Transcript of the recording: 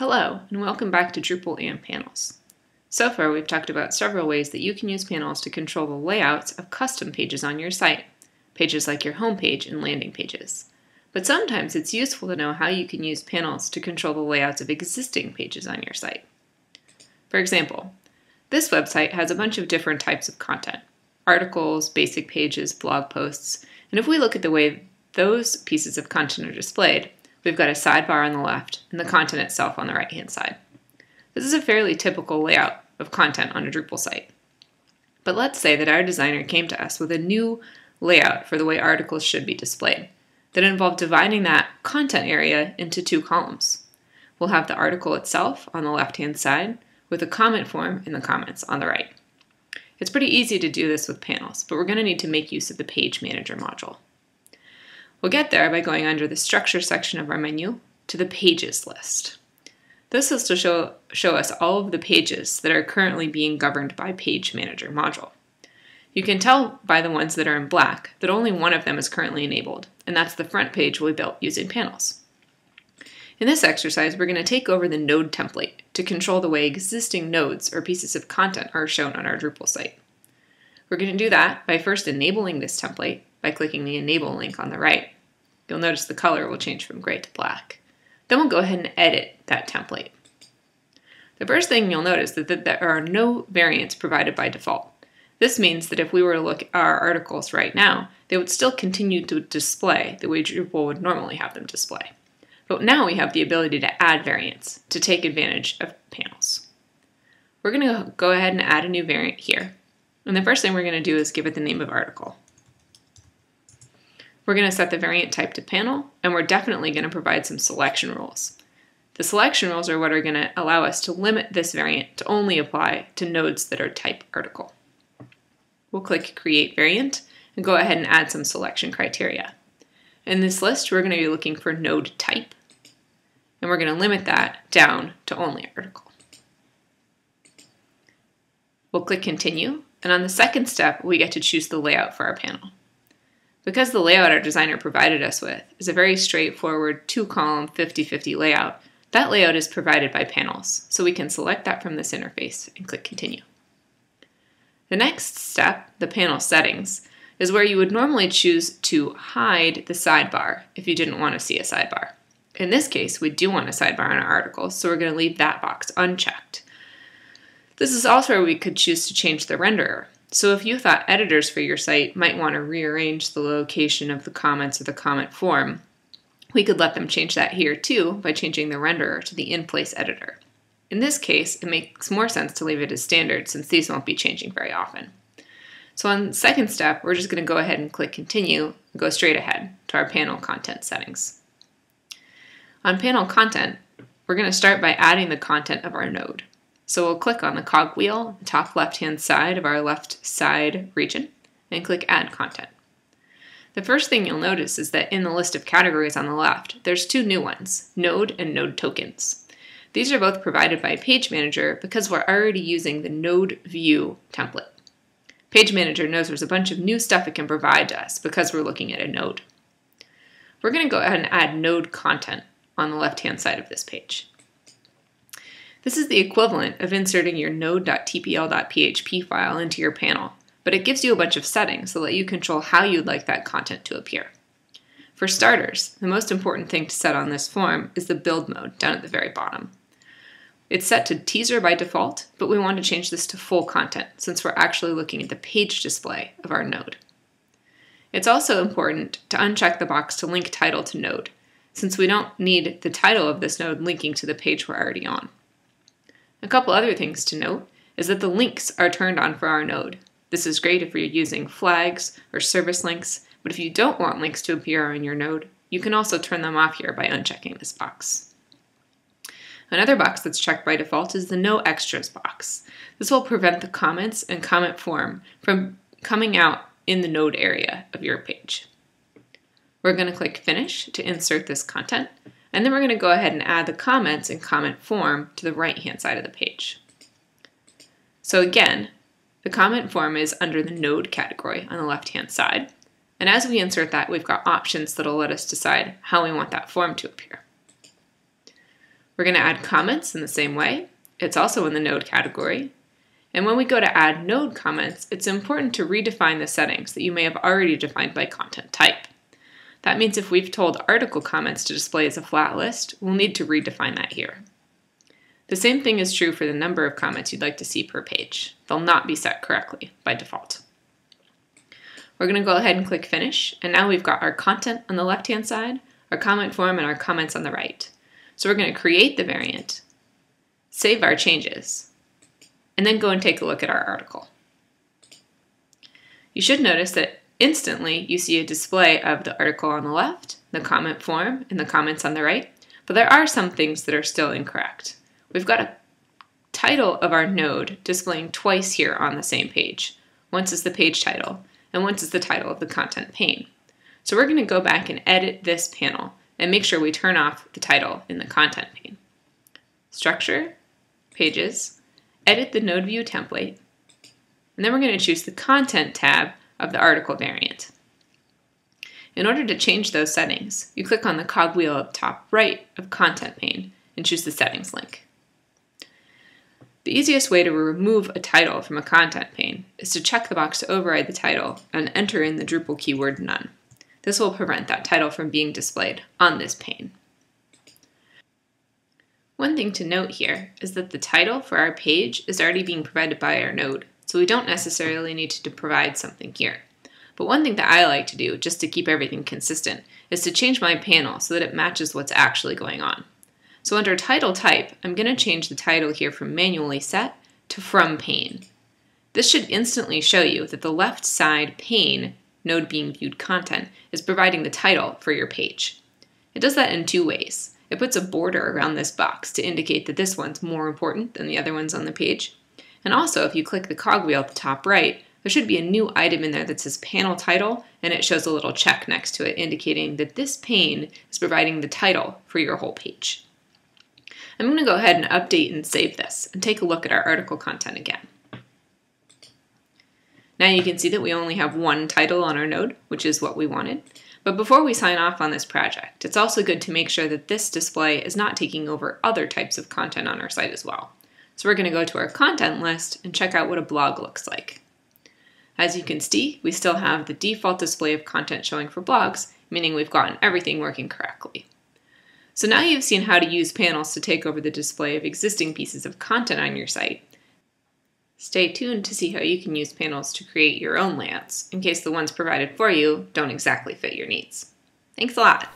Hello, and welcome back to Drupal and Panels. So far, we've talked about several ways that you can use panels to control the layouts of custom pages on your site, pages like your homepage and landing pages. But sometimes it's useful to know how you can use panels to control the layouts of existing pages on your site. For example, this website has a bunch of different types of content articles, basic pages, blog posts, and if we look at the way those pieces of content are displayed, we've got a sidebar on the left and the content itself on the right hand side. This is a fairly typical layout of content on a Drupal site. But let's say that our designer came to us with a new layout for the way articles should be displayed that involved dividing that content area into two columns. We'll have the article itself on the left hand side with a comment form in the comments on the right. It's pretty easy to do this with panels, but we're going to need to make use of the Page Manager module. We'll get there by going under the Structure section of our menu to the Pages list. This is to show, show us all of the pages that are currently being governed by Page Manager module. You can tell by the ones that are in black that only one of them is currently enabled, and that's the front page we built using panels. In this exercise, we're going to take over the node template to control the way existing nodes or pieces of content are shown on our Drupal site. We're going to do that by first enabling this template by clicking the Enable link on the right. You'll notice the color will change from gray to black. Then we'll go ahead and edit that template. The first thing you'll notice is that there are no variants provided by default. This means that if we were to look at our articles right now, they would still continue to display the way Drupal would normally have them display. But now we have the ability to add variants to take advantage of panels. We're going to go ahead and add a new variant here. And the first thing we're going to do is give it the name of article. We're going to set the variant type to panel, and we're definitely going to provide some selection rules. The selection rules are what are going to allow us to limit this variant to only apply to nodes that are type article. We'll click Create Variant and go ahead and add some selection criteria. In this list, we're going to be looking for node type, and we're going to limit that down to only article. We'll click Continue, and on the second step, we get to choose the layout for our panel. Because the layout our designer provided us with is a very straightforward two-column 50-50 layout, that layout is provided by panels, so we can select that from this interface and click Continue. The next step, the panel settings, is where you would normally choose to hide the sidebar if you didn't want to see a sidebar. In this case, we do want a sidebar in our article, so we're going to leave that box unchecked. This is also where we could choose to change the renderer. So if you thought editors for your site might want to rearrange the location of the comments or the comment form, we could let them change that here too by changing the renderer to the in-place editor. In this case, it makes more sense to leave it as standard since these won't be changing very often. So on the second step, we're just going to go ahead and click continue and go straight ahead to our panel content settings. On panel content, we're going to start by adding the content of our node. So we'll click on the cogwheel, top left-hand side of our left side region, and click Add Content. The first thing you'll notice is that in the list of categories on the left, there's two new ones, Node and Node Tokens. These are both provided by Page Manager because we're already using the Node View template. Page Manager knows there's a bunch of new stuff it can provide to us because we're looking at a node. We're going to go ahead and add node content on the left-hand side of this page. This is the equivalent of inserting your node.tpl.php file into your panel, but it gives you a bunch of settings so that you control how you'd like that content to appear. For starters, the most important thing to set on this form is the build mode down at the very bottom. It's set to teaser by default, but we want to change this to full content since we're actually looking at the page display of our node. It's also important to uncheck the box to link title to node, since we don't need the title of this node linking to the page we're already on. A couple other things to note is that the links are turned on for our node. This is great if you're using flags or service links, but if you don't want links to appear on your node, you can also turn them off here by unchecking this box. Another box that's checked by default is the No Extras box. This will prevent the comments and comment form from coming out in the node area of your page. We're going to click Finish to insert this content, and then we're going to go ahead and add the comments and comment form to the right-hand side of the page. So again, the comment form is under the node category on the left-hand side. And as we insert that, we've got options that'll let us decide how we want that form to appear. We're going to add comments in the same way. It's also in the node category. And when we go to add node comments, it's important to redefine the settings that you may have already defined by content type. That means if we've told article comments to display as a flat list, we'll need to redefine that here. The same thing is true for the number of comments you'd like to see per page. They'll not be set correctly by default. We're going to go ahead and click Finish, and now we've got our content on the left-hand side, our comment form, and our comments on the right. So we're going to create the variant, save our changes, and then go and take a look at our article. You should notice that instantly you see a display of the article on the left, the comment form, and the comments on the right, but there are some things that are still incorrect. We've got a title of our node displaying twice here on the same page. Once is the page title, and once is the title of the content pane. So we're going to go back and edit this panel and make sure we turn off the title in the content pane. Structure, Pages, edit the node view template, and then we're going to choose the Content tab of the article variant. In order to change those settings, you click on the cogwheel the top right of Content pane and choose the Settings link. The easiest way to remove a title from a content pane is to check the box to override the title and enter in the Drupal keyword none. This will prevent that title from being displayed on this pane. One thing to note here is that the title for our page is already being provided by our node, so we don't necessarily need to provide something here. But one thing that I like to do, just to keep everything consistent, is to change my panel so that it matches what's actually going on. So under title type, I'm going to change the title here from manually set to from pane. This should instantly show you that the left side pane, node being viewed content, is providing the title for your page. It does that in two ways. It puts a border around this box to indicate that this one's more important than the other ones on the page. And also, if you click the cogwheel at the top right, there should be a new item in there that says panel title, and it shows a little check next to it indicating that this pane is providing the title for your whole page. I'm going to go ahead and update and save this and take a look at our article content again. Now you can see that we only have one title on our node, which is what we wanted. But before we sign off on this project, it's also good to make sure that this display is not taking over other types of content on our site as well. So we're going to go to our content list and check out what a blog looks like. As you can see, we still have the default display of content showing for blogs, meaning we've gotten everything working correctly. So now you've seen how to use panels to take over the display of existing pieces of content on your site. Stay tuned to see how you can use panels to create your own layouts, in case the ones provided for you don't exactly fit your needs. Thanks a lot!